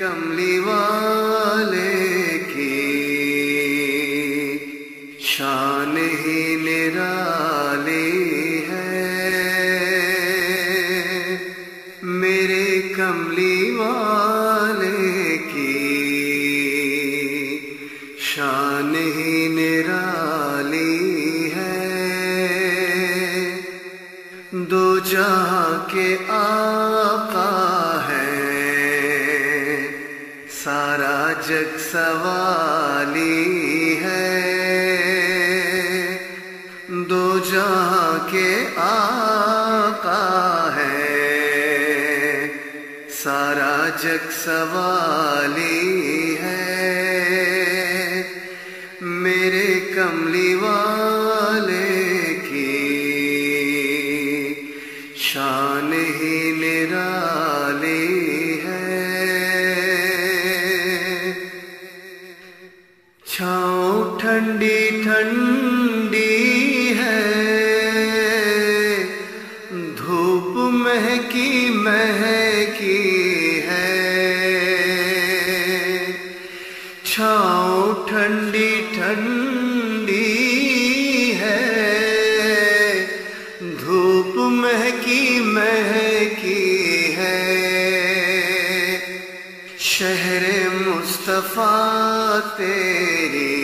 कमली वाले की शान ही निराली है। मेरे कमली वाले की शान ही निराली है। दो जहाँ के आका जग सवाली है। दो जहाँ के आका है। सारा जग सवाली है। मेरे कमली वाले की शान ही ठंडी ठंडी है। धूप महकी महकी है। छाँव ठंडी ठंडी है। धूप महकी महकी मुस्तफ़ा तेरी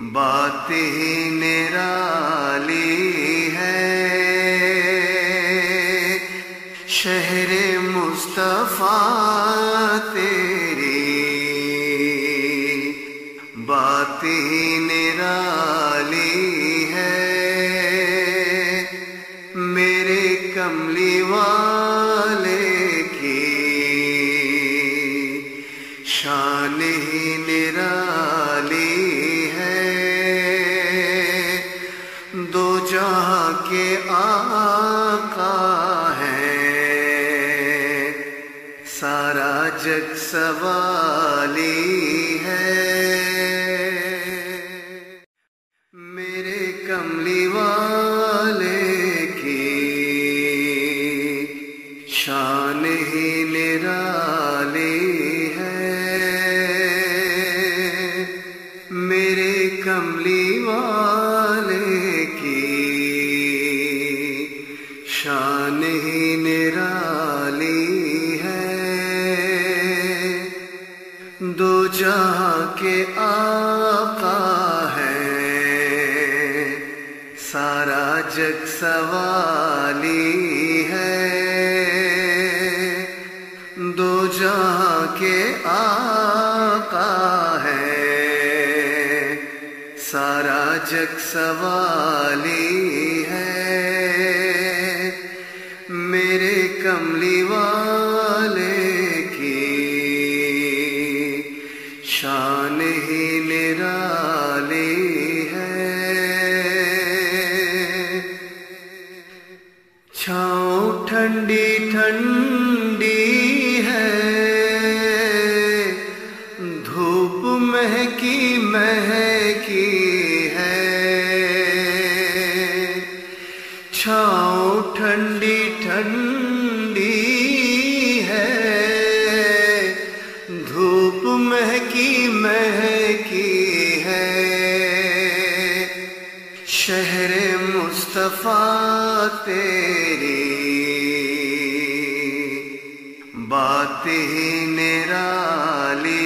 बात ही निराली है। शहर मुस्तफ़ा तेरी बात ही निराली है। मेरे कमली वाले निराली है। दो जहाँ के आका है। सारा जग सवाली है। मेरे कमली वाले की शान ही निराली ही निराली है। दो जहाँ के आका है, सारा जग सवाली है। दो जहाँ के आका है, सारा जग सवाली कमली वाले की। शान ही निराली है। छाँव ठंडी ठंडी है। धूप महकी महकी है। छाँव शहर मुस्तफ़ा तेरी। बात ही निराली